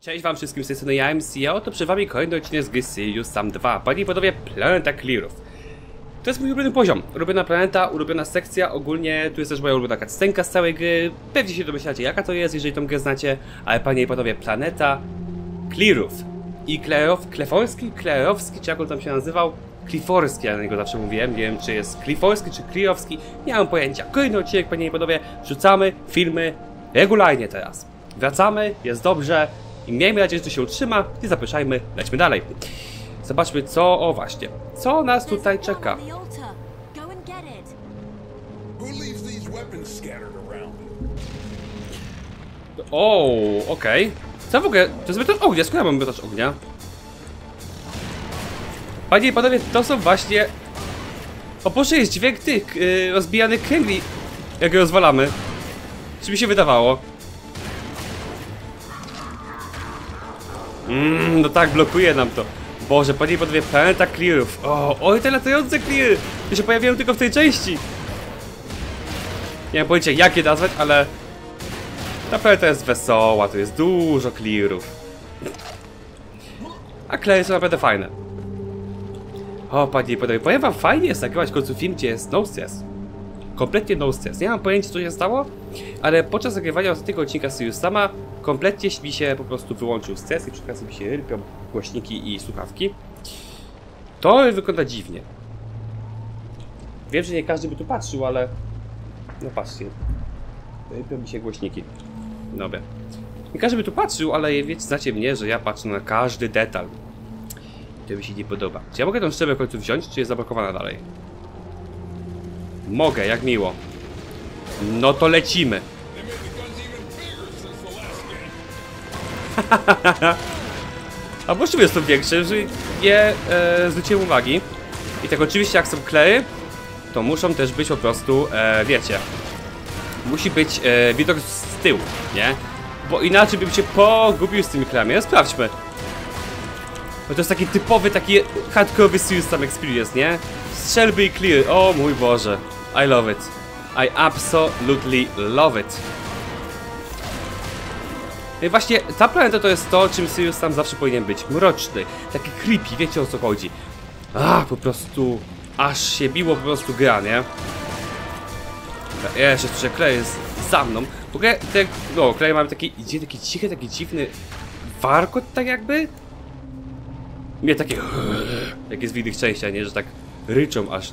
Cześć wam wszystkim, z tej strony ja MC, a oto przed wami kolejny odcinek z gry Sirius Sam 2, panie i panowie, Planeta Clearów. To jest mój ulubiony poziom, ulubiona planeta, ulubiona sekcja, ogólnie tu jest też moja ulubiona cutscenka z całej gry, pewnie się domyślacie jaka to jest, jeżeli tą grę znacie, ale panie i panowie, Planeta Clearów. I Klerow, Kleforski, Klerowski, czy jak on tam się nazywał? Kliforski, ja na niego zawsze mówiłem, nie wiem czy jest Kliforski czy Klirowski, nie mam pojęcia. Kolejny odcinek, panie i panowie, wrzucamy filmy regularnie teraz. Wracamy, jest dobrze i miejmy nadzieję, że to się utrzyma i zapraszajmy, lećmy dalej. Zobaczmy co, o właśnie, co nas tutaj czeka. O, okej. Co w ogóle, to jest ognia, skąd ja mam ognia? Panie i panowie, to są właśnie... O Boże, jest dźwięk tych yy, rozbijanych kręgli, jak je rozwalamy. Czy mi się wydawało? Mmm, no tak, blokuje nam to. Boże, panie i panowie, planeta clearów. O, oj, te latające clear! To się pojawiają tylko w tej części. Nie mam pojęcia jak je nazwać, ale... Ta planeta jest wesoła, tu jest dużo clearów. A kleje są naprawdę fajne. O, panie i powiem wam, fajnie jest nagrywać w końcu film, gdzie jest no stress. Kompletnie no stress. Nie mam pojęcia, co się stało, ale podczas nagrywania ostatniego odcinka Sirius Sama kompletnie mi się po prostu wyłączył stres i przy okazji mi się rypią głośniki i słuchawki. To wygląda dziwnie. Wiem, że nie każdy by tu patrzył, ale... No patrzcie. Rypią mi się głośniki. Dobra. Nie każdy by tu patrzył, ale wiecie, znacie mnie, że ja patrzę na każdy detal. To mi się nie podoba. Czy ja mogę tą szczebę w końcu wziąć, czy jest zablokowana dalej? Mogę, jak miło. No to lecimy. A właściwie jest to większe, że nie e, zwróciłem uwagi. I tak oczywiście jak są klery, to muszą też być po prostu, e, wiecie, musi być e, widok z tyłu, nie? Bo inaczej bym się pogubił z tymi klerami. No sprawdźmy. Bo to jest taki typowy, taki hardcore Sam Experience, nie? Strzelby i clear, o mój Boże. I love it. I absolutely love it. I właśnie ta planeta to jest to, czym Sirius tam zawsze powinien być. Mroczny, taki creepy, wiecie o co chodzi. A, po prostu aż się biło po prostu gra, nie? Jeszcze że Clay jest za mną. W ogóle te, no, Clay mamy taki, idzie taki cichy, taki dziwny warkot tak jakby. Nie takie jak jest w innych częściach, nie? Że tak ryczą aż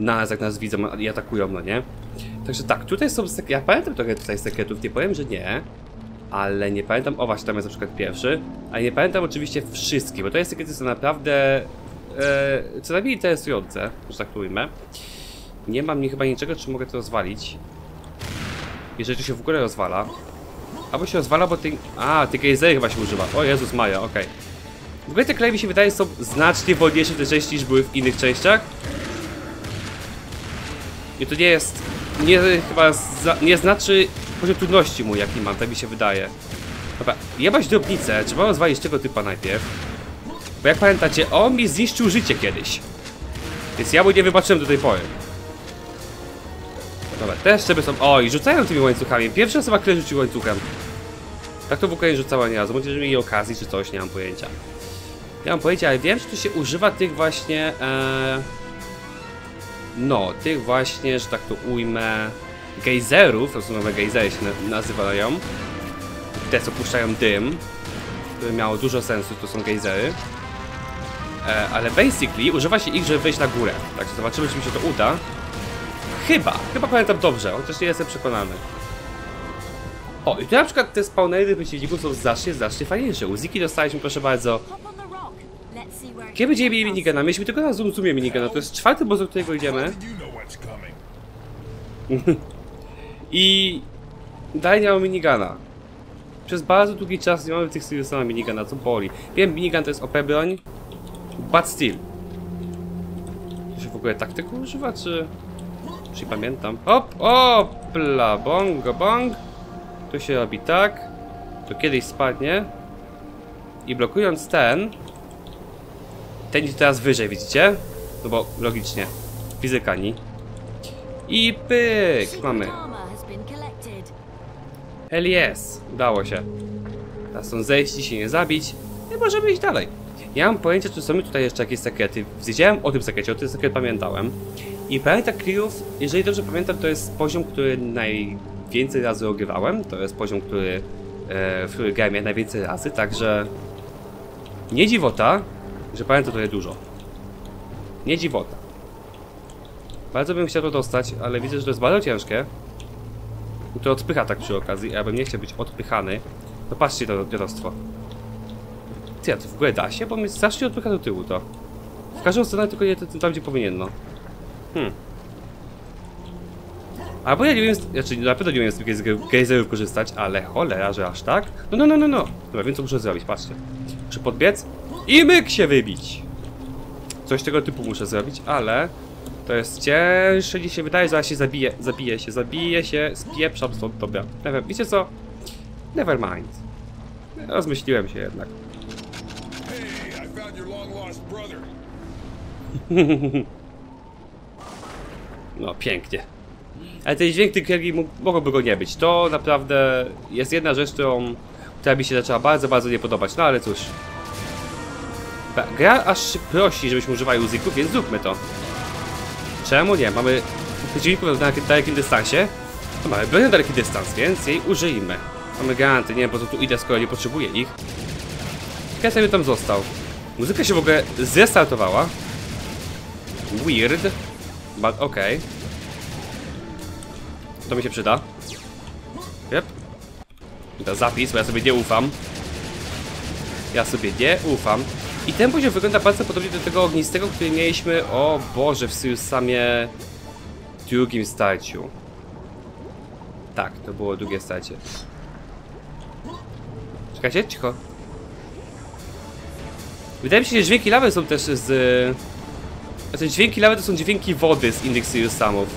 na nas jak nas widzą i atakują, no nie? Także tak, tutaj są Ja pamiętam trochę tutaj sekretów, nie powiem, że nie. Ale nie pamiętam, o właśnie tam jest na przykład pierwszy. Ale nie pamiętam oczywiście wszystkich, bo to jest sekrety są naprawdę e, co najmniej interesujące, że tak to ujmę. Nie mam nie chyba niczego, czy mogę to rozwalić. Jeżeli to się w ogóle rozwala. Albo się rozwala, bo tej... A, tej gejzery chyba się używa. O Jezus Maja, okej. W ogóle te kleje mi się wydaje są znacznie wolniejsze w tej części niż były w innych częściach. I to nie jest. Nie chyba. Za, nie znaczy poziom trudności mój, jaki mam, tak mi się wydaje. Dobra, jebać drobnicę, trzeba rozwalić tego typa najpierw. Bo jak pamiętacie, on mi zniszczył życie kiedyś. Więc ja mu nie wybaczyłem do tej pory. Dobra, te szczeby są. Oj, rzucają tymi łańcuchami. Pierwsza osoba, która rzucił łańcuchem. Tak to w ogóle nie rzucała nie razu. Może mieli okazji czy coś, nie mam pojęcia. Nie mam pojęcia, ale wiem, że tu się używa tych właśnie. E... No, tych właśnie, że tak to ujmę, gejzerów, to są nowe gejzery się na- nazywają. Te, co puszczają dym, które miało dużo sensu, to są gejzery. E, ale basically używa się ich, żeby wejść na górę. Także zobaczymy, czy mi się to uda. Chyba, chyba pamiętam dobrze, chociaż nie jestem przekonany. O, i tu na przykład te spawnery przeciwników są znacznie, znacznie fajniejsze. Uziki dostaliśmy, proszę bardzo. Kiedy będziemy mieli minigana? Mieliśmy tylko na Zoom Zoomie minigana. To jest czwarty boss, do którego idziemy. I dalej nie mamy minigana. Przez bardzo długi czas nie mamy tych Siriusama minigana, co boli. Wiem, minigun to jest OP broń, but still. Się w ogóle taktyku używa, czy... Czy pamiętam? Hop, opla, bongo, bong. Tu się robi tak. To kiedyś spadnie. I blokując ten... Ten idzie teraz wyżej, widzicie? No bo logicznie. Fizykani. I pyk! Mamy. Hell yes, udało się. Teraz są zejść się nie zabić. I możemy iść dalej. Ja mam pojęcie, czy są tutaj jeszcze jakieś sekrety. Wiedziałem o tym sekrecie, o tym sekret pamiętałem. I Planeta Kryjów, jeżeli dobrze pamiętam, to jest poziom, który najwięcej razy ogrywałem. To jest poziom, który, e, w grałem najwięcej razy, także nie dziwota, że pamiętam tutaj dużo. Nie dziwota. Bardzo bym chciał to dostać, ale widzę, że to jest bardzo ciężkie. To odpycha tak przy okazji, a ja bym nie chciał być odpychany. No patrzcie to dziadostwo. Ty, a to w ogóle da się? Bo mnie strasznie odpycha do tyłu to. W każdą stronę, tylko nie tam, gdzie powinien, no. Hmm. Albo ja nie wiem, znaczy na pewno nie wiem z tych gejz- gejzerów korzystać, ale cholera, że aż tak? No, no, no, no, no. Dobra, wiem co muszę zrobić, patrzcie. Muszę podbiec i myk się wybić. Coś tego typu muszę zrobić, ale to jest cięższe niż się wydaje, zaraz się zabije, zabije się, zabije się, spieprzam stąd, dobra. Never, wiecie co? Never mind. Rozmyśliłem się jednak. No, pięknie. Ale ten dźwięk tych mógł- mogłoby go nie być. To naprawdę jest jedna rzecz, którą, która mi się zaczęła bardzo, bardzo nie podobać. No ale cóż. Gra aż prosi, żebyśmy używali uzyków, więc zróbmy to. Czemu nie? Mamy przeciwników na dalekim dystansie. To mamy broń na daleki dystans, więc jej użyjmy. Mamy garanty, nie wiem po co tu idę, skoro nie potrzebuję ich. Ja sobie tam został. Muzyka się w ogóle zrestartowała. Weird. But okej. To mi się przyda. Yep. Zapis, bo ja sobie nie ufam. Ja sobie nie ufam. I ten poziom wygląda bardzo podobnie do tego ognistego, który mieliśmy, o Boże, w Samie drugim starciu. Tak, to było drugie starcie. Czekajcie, cicho. Wydaje mi się, że dźwięki lawy są też z... Znaczy dźwięki lawy to są dźwięki wody z innych Sirius Samów.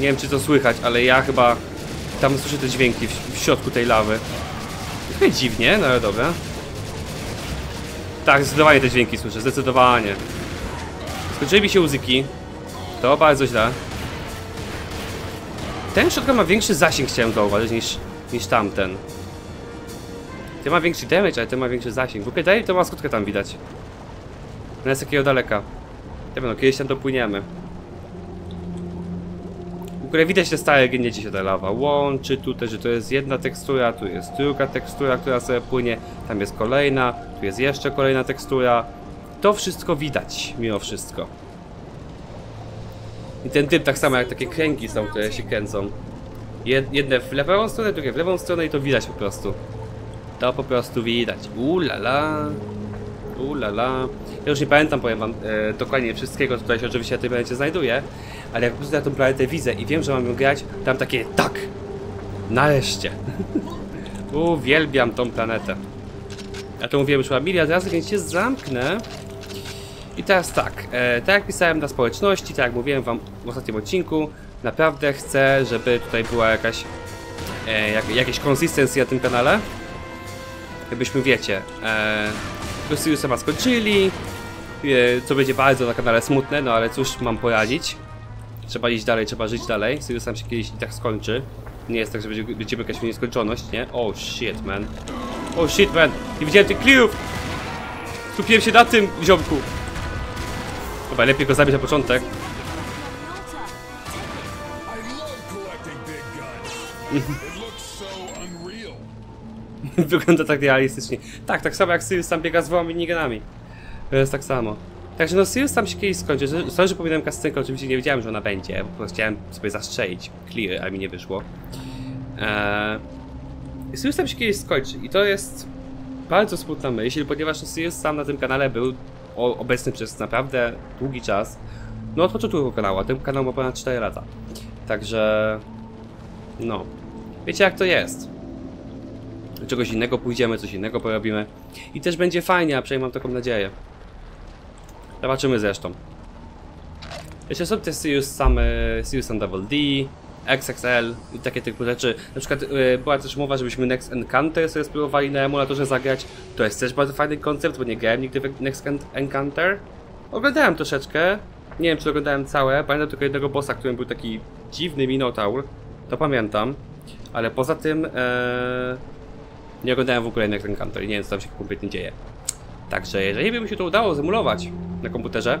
Nie wiem czy to słychać, ale ja chyba tam słyszę te dźwięki w, w środku tej lawy. Trochę dziwnie, no ale dobra. Tak, zdecydowanie te dźwięki słyszę, zdecydowanie. Skończyły mi się muzyki. To bardzo źle. Ten shotgun ma większy zasięg, chciałem zauważyć, niż, niż tamten. Ten ma większy damage, ale ten ma większy zasięg. W ogóle dalej to maskotkę tam widać. No jest takiego daleka. Nie wiem, no kiedyś tam dopłyniemy. Ogóle widać te stare, gdzie się ta lawa łączy tutaj, że to jest jedna tekstura, tu jest druga tekstura, która sobie płynie, tam jest kolejna, tu jest jeszcze kolejna tekstura. To wszystko widać, mimo wszystko. I ten typ tak samo jak takie kręgi są, które się kręcą. Jed- Jedne w lewą stronę, drugie w lewą stronę i to widać po prostu. To po prostu widać. Ulala. Ulala. Ja już nie pamiętam, powiem wam, e, dokładnie wszystkiego, co tutaj się oczywiście na tej planecie znajduje, ale jak po prostu na tą planetę widzę i wiem, że mam ją grać, tam takie tak! Nareszcie! Uwielbiam tą planetę. Ja to mówiłem już chyba miliard razy, więc się zamknę. I teraz tak, e, tak jak pisałem na społeczności, tak jak mówiłem wam w ostatnim odcinku, naprawdę chcę, żeby tutaj była jakaś e, jak, jakieś konsystencja na tym kanale. Jakbyśmy wiecie, e, Siriusa ma skończyli, e, co będzie bardzo na kanale smutne, no ale cóż mam poradzić. Trzeba iść dalej, trzeba żyć dalej. Sirius sam się kiedyś i tak skończy. Nie jest tak, że będzie, będziemy jakaś nieskończoność, nie? Oh shit, man. Oh shit, man. Nie widziałem tych kliów! Skupiłem się na tym, ziomku. Chyba lepiej go zabić na początek. Altar. Wygląda tak realistycznie. Tak, tak samo jak Sirius tam biega z dwoma minigunami. To jest tak samo. Także no Sirius tam się kiedyś skończy. Sorry, że pominąłem kastynkę, oczywiście nie wiedziałem, że ona będzie. Prostu chciałem sobie zastrzelić clear, ale mi nie wyszło. Eee... Sirius tam się kiedyś skończy i to jest bardzo smutna myśl, ponieważ no, Sirius sam na tym kanale był obecny przez naprawdę długi czas. No od początku tego kanału, a ten kanał ma ponad 4 lata. Także... No. Wiecie jak to jest czegoś innego pójdziemy, coś innego porobimy. I też będzie fajnie, a przynajmniej mam taką nadzieję. Zobaczymy zresztą. Jeszcze są te Sirius same, Sirius and Double D, XXL i takie typu rzeczy. Na przykład y, była też mowa, żebyśmy Next Encounter sobie spróbowali na emulatorze zagrać. To jest też bardzo fajny koncept, bo nie grałem nigdy w Next En- Encounter. Oglądałem troszeczkę. Nie wiem, czy oglądałem całe. Pamiętam tylko jednego bossa, którym był taki dziwny minotaur. To pamiętam. Ale poza tym... E... Nie oglądałem w ogóle Next Encounter i nie wiem co tam się kompletnie dzieje. Także jeżeli by mi się to udało zemulować na komputerze,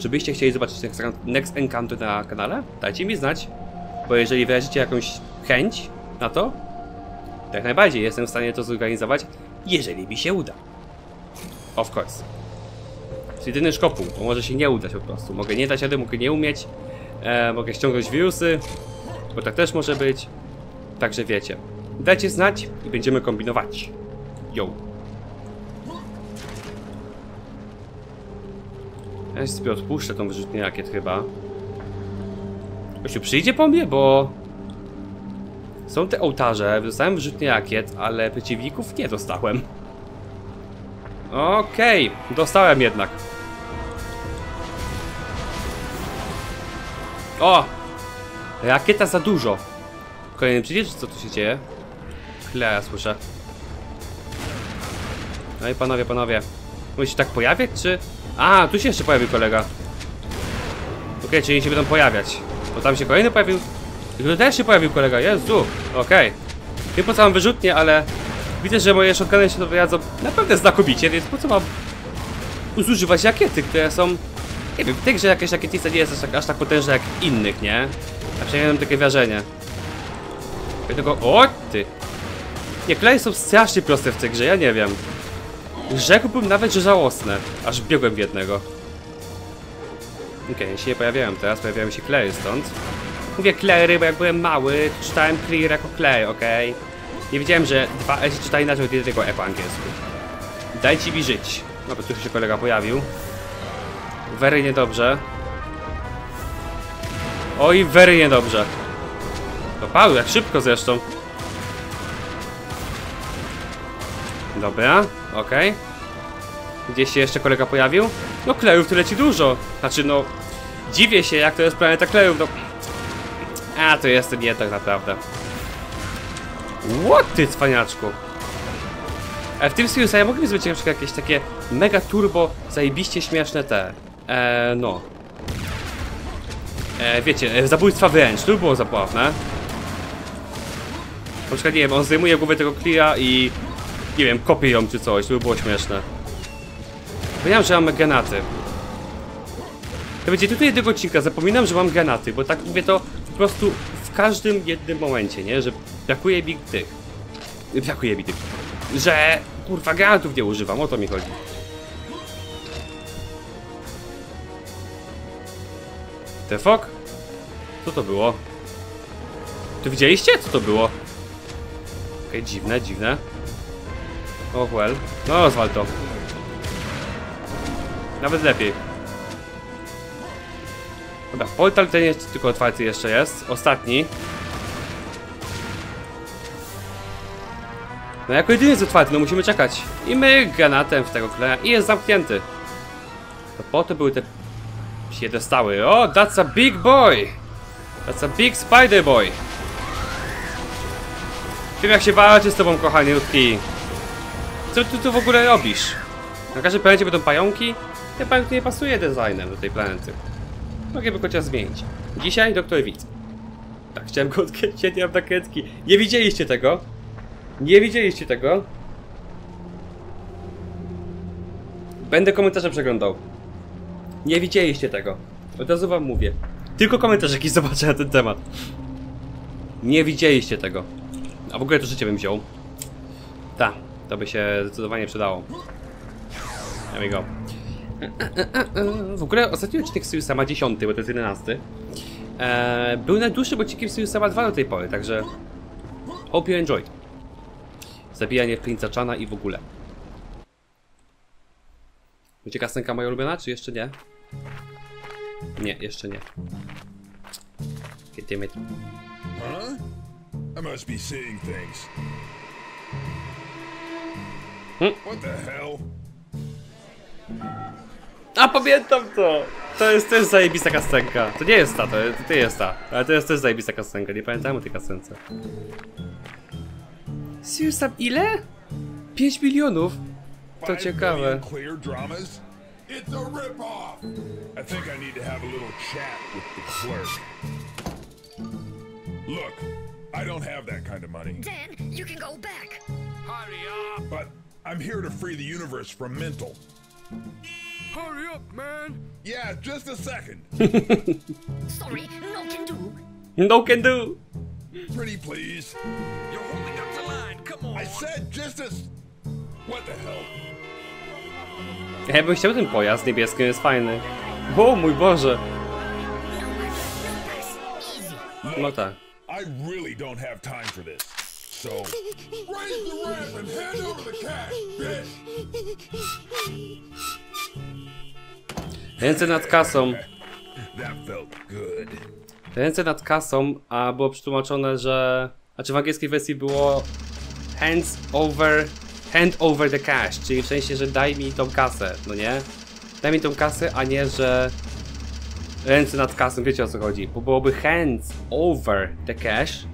czy byście chcieli zobaczyć Next, Encounter na kanale? Dajcie mi znać. Bo jeżeli wyrazicie jakąś chęć na to, to jak najbardziej jestem w stanie to zorganizować, jeżeli mi się uda. Of course. Jest jedyny szkopuł, bo może się nie udać po prostu. Mogę nie dać rady, mogę nie umieć, e, mogę ściągnąć wirusy, bo tak też może być. Także wiecie. Dajcie znać i będziemy kombinować. Yo. Ja sobie odpuszczę tą wyrzutnię rakiet chyba. Gościu przyjdzie po mnie, bo... Są te ołtarze, dostałem wyrzutnie rakiet, ale przeciwników nie dostałem. Okej, dostałem jednak. O! Rakieta za dużo. Kolejny przyjdzie, co tu się dzieje? Chlea słyszę. No i panowie, panowie. Musi się tak pojawiać, czy... A, tu się jeszcze pojawił kolega. Okej, czyli się będą pojawiać. Bo tam się kolejny pojawił. I tu też się pojawił kolega, Jezu. Okej. Nie po mam wyrzutnie, ale... Widzę, że moje shotguny się dowiadzą naprawdę znakomicie, więc po co mam zużywać rakiety, które są... Nie wiem, w tej grze jakaś rakietnica nie jest aż tak, aż tak potężna jak innych, nie? A przynajmniej mam takie wrażenie. Dlatego... O, ty! Nie, kleje są strasznie proste w tej grze, ja nie wiem. Rzekłbym nawet, że żałosne. Aż biegłem w jednego. Okej, okay, się nie pojawiałem teraz, pojawiają się klery stąd. Mówię klery, bo jak byłem mały, czytałem clear jako klej, okej? Nie wiedziałem, że dwa E się czyta inaczej od jednego E po angielsku. Dajcie mi żyć. No bo tu się kolega pojawił. Very niedobrze. Oj, very niedobrze. To Paweł, jak szybko zresztą. Dobra, okej. Gdzieś się jeszcze kolega pojawił? No klejów tu leci dużo. Znaczy no... Dziwię się jak to jest planeta klejów, no... A, to jestem nie tak naprawdę. What ty cwaniaczku? E, w tym Siriusa ja mogę zrobić na jakieś takie mega turbo, zajebiście śmieszne te... E, no. E, wiecie, e, zabójstwa wręcz, to by było zabawne. Na przykład, nie wiem, on zdejmuje głowę tego Cleara i... Nie wiem, kopie ją czy coś, to by było śmieszne. Powiedziałem, że mam granaty. To będzie tutaj jednego odcinka, zapominam, że mam granaty, bo tak mówię to po prostu w każdym jednym momencie, nie? Że brakuje mi tych. Brakuje mi tych. Że kurwa granatów nie używam, o to mi chodzi. The fuck? Co to było? To widzieliście? Co to było? Okej, okay, dziwne, dziwne. Oh well. No, rozwal to. Nawet lepiej. Dobra, portal ten jest tylko otwarty jeszcze jest. Ostatni. No jako jedyny jest otwarty, no musimy czekać. I my granatem w tego kleja i jest zamknięty. To po to były te piedestały. O, that's a big boy! That's a big spider boy! Wiem jak się walczy z tobą, kochaniutki. Co ty tu w ogóle robisz? Na każdej planecie będą pająki? Ten pająk nie pasuje designem do tej planety. Mogę chociaż zmienić. Dzisiaj doktor Widz. Tak, chciałem go odkręcić, nie nakrętki. Nie widzieliście tego? Nie widzieliście tego? Będę komentarze przeglądał. Nie widzieliście tego. Od razu wam mówię. Tylko komentarz jakiś zobaczę na ten temat. Nie widzieliście tego. A w ogóle to życie bym wziął. Tak, to by się zdecydowanie przydało. There we go. W ogóle ostatni odcinek Siriusa ma 10, bo to jest 11. Eee, był najdłuższy odcinek Siriusa ma 2 do tej pory, także... Hope you enjoyed. Zabijanie Prince'a Chana i w ogóle. Będzie kasenka moja ulubiona, czy jeszcze nie? Nie, jeszcze nie. Goddammit. Huh? I must be seeing things. Hmm? A pamiętam to! To jest też zajebista kastenka. To nie jest ta, to, to nie jest ta. Ale to jest też zajebista kastenka, nie pamiętam o tej kasence. Serious tam ile? 5 milionów? To ciekawe. It's a ripoff! I think I need to have a little chat with the clerk. Look, I don't have that kind of money. Dan, you can go back. But I'm here to free the universe from mental. Hurry up, man! Yeah, just a second. Sorry, no can do. No can do! Pretty please. You're holding up the line, come on! I said just a. s- What the hell? Ja bym chciał ten pojazd niebieski, jest fajny. O mój Boże! No tak. I really don't have time for this. So. Raise the ramp and hand over the cash, bitch! Ręce nad kasą. Ręce nad kasą, a było przetłumaczone, że... Znaczy w angielskiej wersji było hands over... Hand over the cash, czyli w sensie, że daj mi tą kasę, no nie? Daj mi tą kasę, a nie, że... Ręce nad kasą, wiecie o co chodzi. Bo byłoby hands over the cash,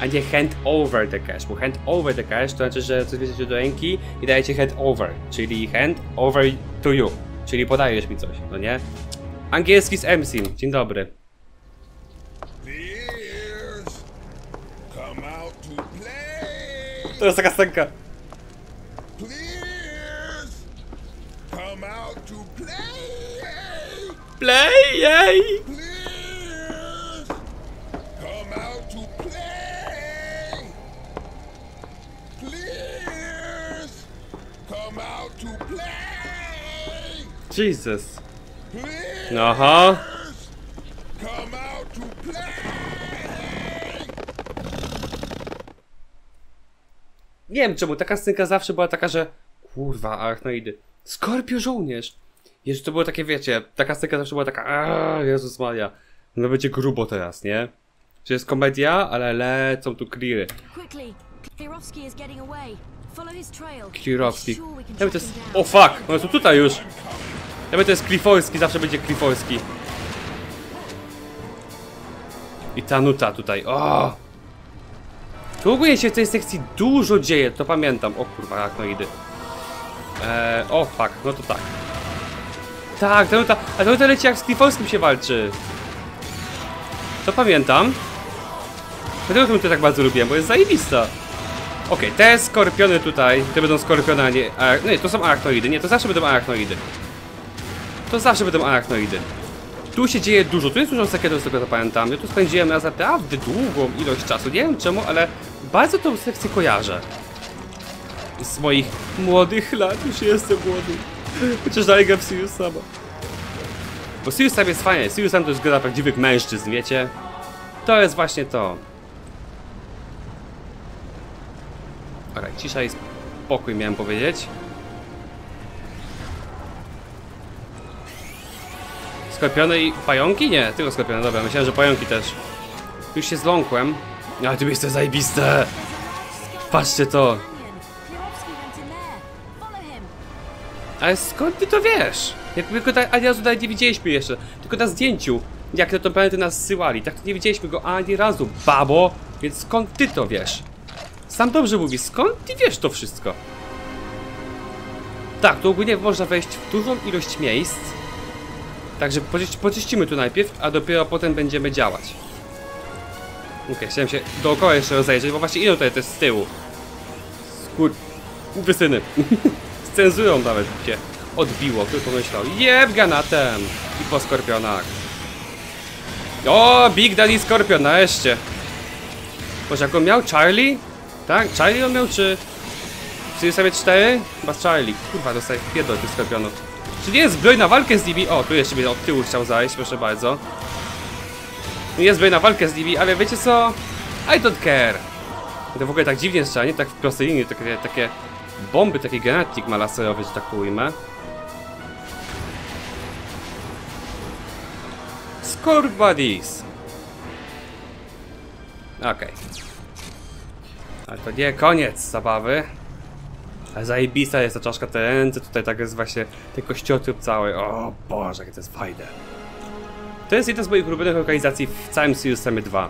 a nie hand over the cash, bo hand over the cash to znaczy, że coś bierzecie do ręki i dajecie hand over, czyli hand over to you, czyli podajesz mi coś, no nie? Angielski z MSIM, dzień dobry. Here's. Come out to play! To jest taka scenka. Please! Come out to play! Play, jej! Jesus. Aha. Nie wiem czemu, taka scenka zawsze była taka, że... Kurwa, arachnoidy. Skorpio żołnierz! Jezu, to było takie, wiecie, taka scenka zawsze była taka... Aaa, Jezus Maria. No będzie grubo teraz, nie? Czy jest komedia, ale lecą tu cleary. Klirowski is getting away. Follow his trail. Klirowski. Sure we can Ja to jest... O fuck! No jest tutaj już! Bym to jest Kliforski, zawsze będzie Kliforski. I ta nuta tutaj, o! Tu ogólnie się w tej sekcji dużo dzieje, to pamiętam. O kurwa, jak no idy. Eee, o fuck, no to tak. Tak, ta nuta, a ta nuta leci jak z Kliforskim się walczy. To pamiętam. Dlatego tę nutę tak bardzo lubiłem, bo jest zajebista. Okej, te skorpiony tutaj, to będą skorpiony, a nie... A, nie, to są arachnoidy, nie, to zawsze będą arachnoidy. To zawsze będą arachnoidy. Tu się dzieje dużo, tu jest dużo sekretów, z tego co pamiętam. Ja tu spędziłem naprawdę długą ilość czasu, nie wiem czemu, ale bardzo tą sekcję kojarzę. Z moich młodych lat, już jestem młody. Chociaż dalej gram w Sirius sama. Bo Sirius Sam jest fajny, Sirius Sam to jest gra prawdziwych mężczyzn, wiecie? To jest właśnie to. Okej, cisza i spokój miałem powiedzieć. Skorpiony i pająki? Nie, tylko skorpiony, dobra, myślałem, że pająki też. Już się zląkłem. Ale tu miejsce zajebiste! Patrzcie to! Ale skąd ty to wiesz? Jak tylko tak ani razu nie widzieliśmy jeszcze. Tylko na zdjęciu, jak na tą planetę nas zsyłali. Tak to nie widzieliśmy go ani razu, babo. Więc skąd ty to wiesz? Sam dobrze mówi, skąd ty wiesz to wszystko? Tak, tu ogólnie można wejść w dużą ilość miejsc. Także poczyś- poczyścimy tu najpierw, a dopiero potem będziemy działać. Okej, chciałem się dookoła jeszcze rozejrzeć, bo właśnie idą tutaj też z tyłu. Skur... Wysyny. Z cenzurą nawet cię odbiło, kto pomyślał. Jeb granatem! I po skorpionach. O, Big Daddy Skorpion, nareszcie. Boże, jak on miał? Charlie? Tak? Charlie on miał, czy... Czy sobie 4? Chyba Charlie. Kurwa, dostaję pierdol tych skorpionów. Czy nie jest zbroj na walkę z nimi? O, tu jeszcze mnie od tyłu chciał zajść, proszę bardzo. Jest zbroj na walkę z nimi, ale wiecie co? I don't care. To w ogóle tak dziwnie strzela, nie tak w prostej linii, takie, takie bomby, taki granatnik ma laserowy, że tak to ujmę. Scorbadis. Okej. Ale to nie koniec zabawy. Ale zajebista jest ta czaszka, te ręce, tutaj tak jest właśnie ten kościotrup cały. O Boże, jakie to jest fajne. To jest jedna z moich ulubionych lokalizacji w całym Sirius Samy 2.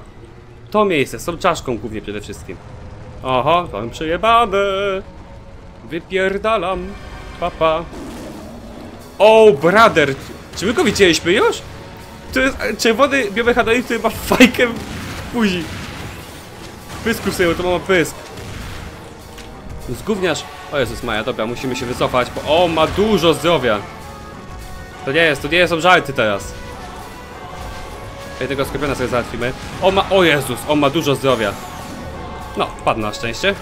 To miejsce, z tą czaszką głównie przede wszystkim. Oho, mam przejebane. Wypierdalam. Papa. O, brother. Czy my go widzieliśmy już? To jest e, czerwony biomechanizm, który ma fajkę w buzi. Pysku sobie, to ma pysk. Zgówniarz. O Jezus Maja, dobra, musimy się wycofać, bo on ma dużo zdrowia. To nie jest, to nie są żarty teraz. Jednego skorpiona sobie załatwimy. On ma, o Jezus, on ma dużo zdrowia. No, padł na szczęście.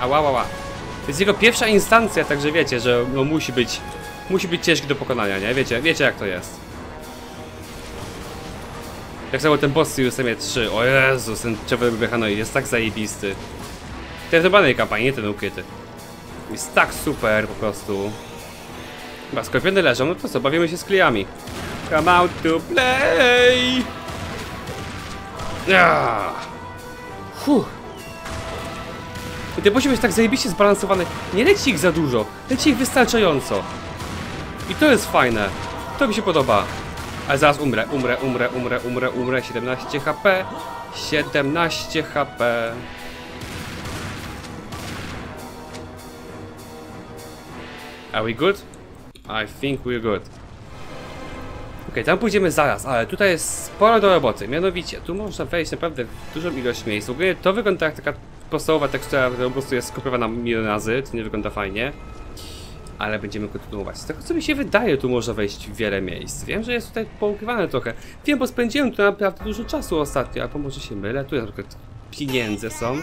Ała, ała, ała. To jest jego pierwsza instancja, także wiecie, że no musi być, musi być ciężki do pokonania, nie? Wiecie, wiecie jak to jest. Jak samo ten boss w Justemie 3, o Jezus, ten czerwony Behanoi jest tak zajebisty. Ten w normalnej kampanii, nie ten ukryty. Jest tak super po prostu. Chyba skorpiony leżą, no to co, bawimy się z klejami. Come out to play! Ja. Fuh. I to musi być tak zajebiście zbalansowane. Nie leci ich za dużo, leci ich wystarczająco. I to jest fajne. To mi się podoba. Ale zaraz umrę, umrę, umrę, umrę, umrę, umrę. 17 HP. 17 HP. Are we good? I think we're good. Ok, tam pójdziemy zaraz, ale tutaj jest sporo do roboty. Mianowicie, tu można wejść naprawdę w dużą ilość miejsc. To wygląda jak taka podstawowa tekstura, która po prostu jest skopiowana milion razy. To nie wygląda fajnie. Ale będziemy kontynuować. Z tego co mi się wydaje, tu można wejść w wiele miejsc. Wiem, że jest tutaj poukrywane trochę. Wiem, bo spędziłem tu naprawdę dużo czasu ostatnio, albo może się mylę. Tu na przykład pieniądze są.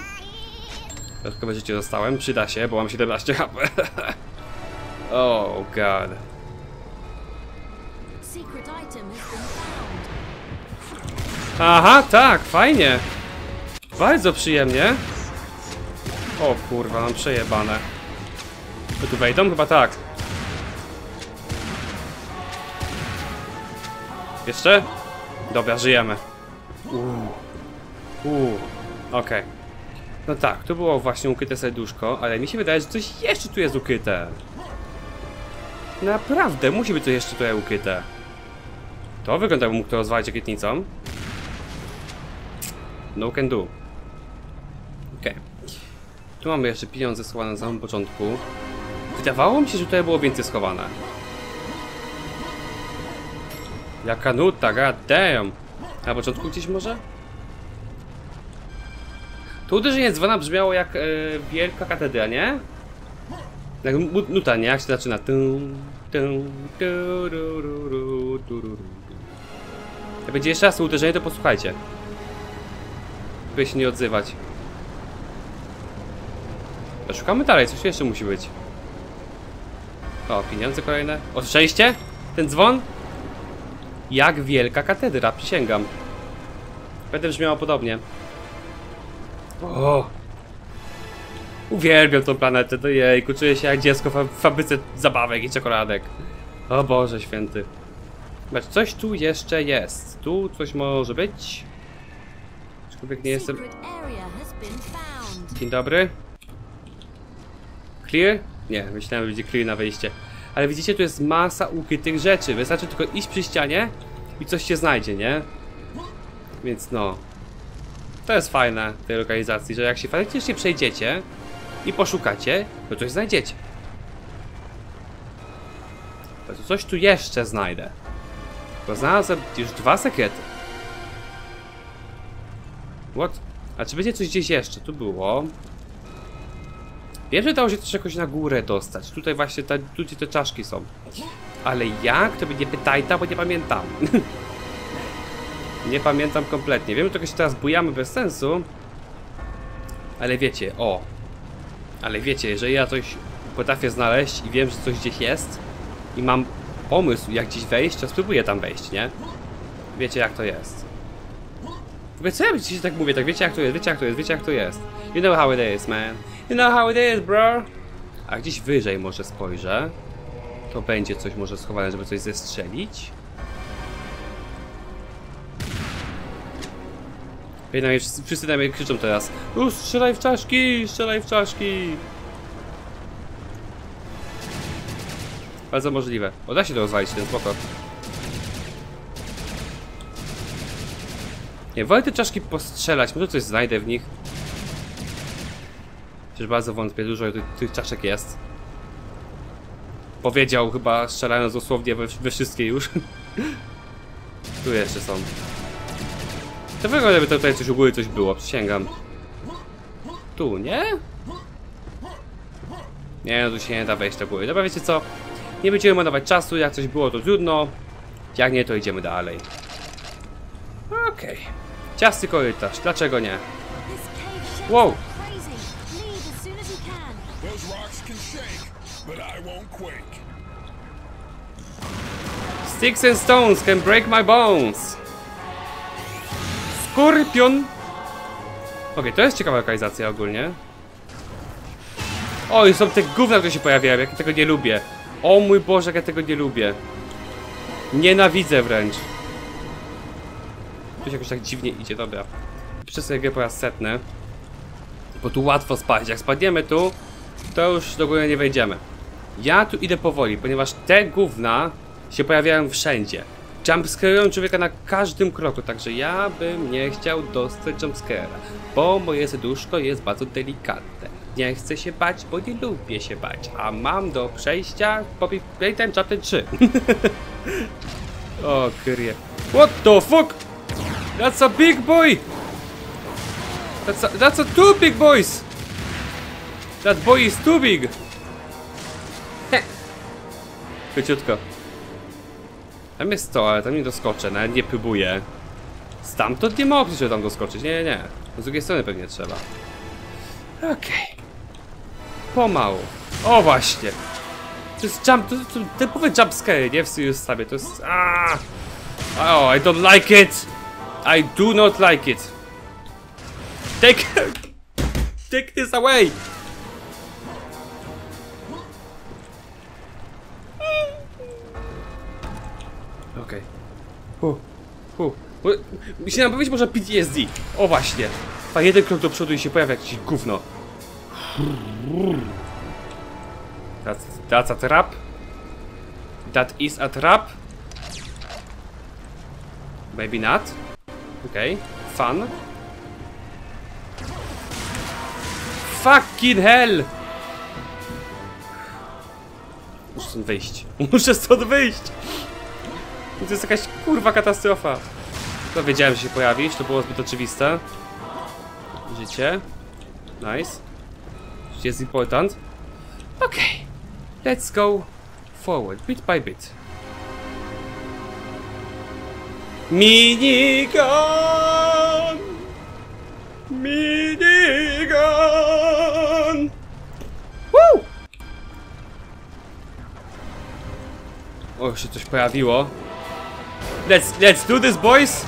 Dodatkowe życie dostałem. Przyda się, bo mam 17 HP. oh god. Secret item has been found. Aha, tak, fajnie. Bardzo przyjemnie. O kurwa, mam przejebane. To tu wejdą? Chyba tak. Jeszcze? Dobra, żyjemy. Uuu. Uuu. Okej. No tak, tu było właśnie ukryte serduszko, ale mi się wydaje, że coś jeszcze tu jest ukryte. Naprawdę, musi być coś jeszcze tutaj ukryte. To wygląda, jakby mógł to rozwalić rakietnicą. No can do. Okej. Tu mamy jeszcze pieniądze schowane na samym początku. Wydawało mi się, że tutaj było więcej schowane. Jaka nuta, god damn. Na początku gdzieś może? To uderzenie dzwona brzmiało jak e, wielka katedra, nie? Jak nuta, nie? Jak się zaczyna. Tum. Jak będzie jeszcze raz uderzenie, to posłuchajcie. By się nie odzywać. Szukamy dalej, coś jeszcze musi być. O, pieniądze kolejne. O, słyszeliście? Ten dzwon? Jak wielka katedra, przysięgam. Będę brzmiało podobnie. O! Uwielbiam tą planetę, to jejku, czuję się jak dziecko w fa- w fabryce zabawek i czekoladek. O Boże święty. Zobacz, coś tu jeszcze jest. Tu coś może być. Aczkolwiek nie jestem... Dzień dobry. Clear? Nie, myślałem, że będzie clear na wyjście. Ale widzicie, tu jest masa ukrytych rzeczy. Wystarczy tylko iść przy ścianie i coś się znajdzie, nie? Więc no. To jest fajne w tej lokalizacji, że jak się faktycznie przejdziecie i poszukacie, to coś znajdziecie. To coś tu jeszcze znajdę. Bo znalazłem już dwa sekrety. What? A czy będzie coś gdzieś jeszcze? Tu było. Wiem, że dało się też jakoś na górę dostać. Tutaj właśnie ta, tutaj te czaszki są. Ale jak? To by nie pytaj, bo nie pamiętam. nie pamiętam kompletnie. Wiem, że trochę się teraz bujamy bez sensu. Ale wiecie, o. Ale wiecie, jeżeli ja coś potrafię znaleźć i wiem, że coś gdzieś jest i mam pomysł, jak gdzieś wejść, to spróbuję tam wejść, nie? Wiecie, jak to jest. W ogóle co ja dzisiaj tak mówię, tak wiecie jak to jest, wiecie jak to jest, wiecie jak to jest. You know how it is, man. You know how it is, bro. A gdzieś wyżej może spojrzę. To będzie coś może schowane, żeby coś zestrzelić. Jednak wszyscy, wszyscy na mnie krzyczą teraz. U, strzelaj w czaszki, strzelaj w czaszki. Bardzo możliwe. O, da się to rozwalić, ten spoko. Nie, wolę te czaszki postrzelać, może coś znajdę w nich. Przecież bardzo wątpię, dużo tych, tych czaszek jest. Powiedział chyba strzelając dosłownie we, we wszystkie już. tu jeszcze są. To wygląda, jakby tutaj coś u góry coś było, przysięgam. Tu, nie? Nie, no tu się nie da wejść do góry. Dobra, wiecie co? Nie będziemy marnować czasu, jak coś było to trudno. Jak nie, to idziemy dalej. Okej. Ciasty korytarz, dlaczego nie? Quake. Sticks and stones can break my bones. Skorpion. Okej, to jest ciekawa lokalizacja ogólnie. O, i są te gówna, które się pojawiają, jak ja tego nie lubię. O mój Boże, jak ja tego nie lubię. Nienawidzę wręcz. Tu się jakoś tak dziwnie idzie, dobra. Przez sobie grę po raz setny. Bo tu łatwo spaść. Jak spadniemy tu, to już do góry nie wejdziemy. Ja tu idę powoli, ponieważ te gówna się pojawiają wszędzie. Jumpscare'ują człowieka na każdym kroku, także ja bym nie chciał dostać jumpscare'a, bo moje serduszko jest bardzo delikatne. Nie chcę się bać, bo nie lubię się bać, a mam do przejścia Poppy Playtime Chapter 3. o, kyrie. What the fuck? That's a big boy! That's a, that's a two big boys! That boy is too big! Króciutko. Tam jest to, ale tam nie doskoczę, nawet nie próbuję. Stamtąd nie mogę się tam doskoczyć, nie, nie, nie. Z drugiej strony pewnie trzeba. Okej. Pomału. O właśnie. To jest jump, to, to, typowy jumpscare, nie w Serious Stabie, to jest... Aaaa! Oh, I don't like it! I do not like it! Take... Take this away! Hu, hu. Myślałem powiedzieć może PTSD. O właśnie. A jeden krok do przodu i się pojawia jakieś gówno. That's, that's a trap. That is a trap. Maybe not. Okay. Fun. Fucking hell! Muszę stąd wyjść. Muszę stąd wyjść! To jest jakaś kurwa katastrofa. No wiedziałem, że się pojawisz, to było zbyt oczywiste. Życie. Nice. Życie jest important. Okay. Let's go forward, bit by bit. Minigun! Minigun! Woo! O, się coś pojawiło. Let's, let's do this, boys!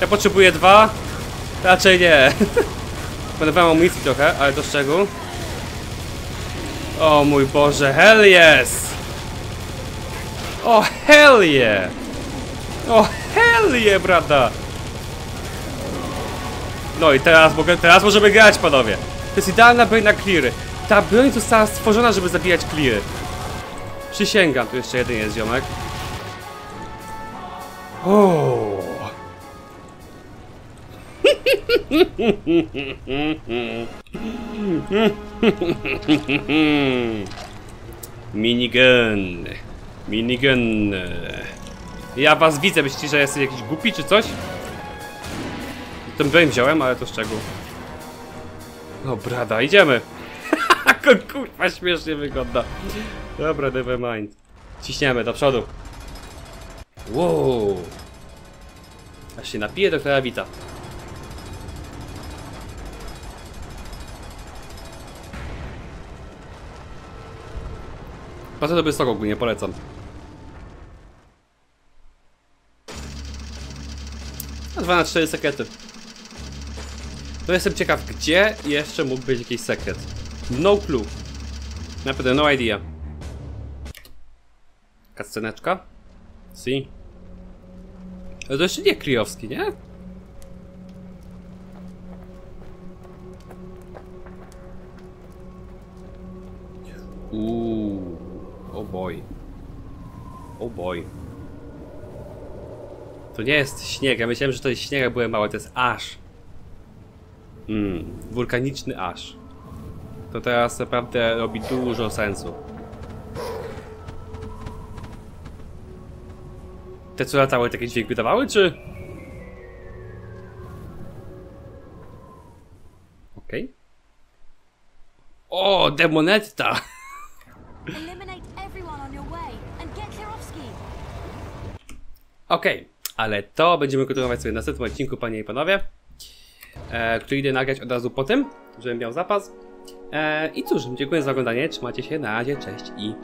Ja potrzebuję dwa. Raczej nie. Miał amunicji trochę, ale do czego? O mój Boże, hell yes! O hell yeah! O hell yeah, brata! No i teraz teraz możemy grać, panowie! To jest idealna na cleary. Ta broń została stworzona, żeby zabijać cleary. Przysięgam, tu jeszcze jeden jest ziomek. O. Minigun. Minigun. Ja was widzę, myślicie, że jesteś jakiś głupi czy coś? Ten broń wziąłem, ale to z czego? No brada, idziemy. Jak kurwa śmiesznie wygląda. Dobra, never mind. Ciśniemy do przodu. Wow. Aż się napije doktora Wita. Bardzo dobry stok ogólnie, polecam. A 2 na 4 sekrety. To jestem ciekaw, gdzie jeszcze mógł być jakiś sekret. No clue. Naprawdę, no idea. Kasceneczka? Si. Ale to jeszcze nie kryjowski, nie? Uuu. Oh boy. Oh boy. To nie jest śnieg, ja myślałem, że to jest śnieg, jak byłem mały, to jest aż. Mmm, wulkaniczny aż. To teraz naprawdę robi dużo sensu. Te co latały takie dźwięki wydawały, czy? Okej. O, demonetta! Okej, ale to będziemy kontynuować sobie w następnym odcinku, panie i panowie. E, który idę nagrać od razu po tym, żebym miał zapas. E, I cóż, dziękuję za oglądanie, trzymajcie się, na razie, cześć i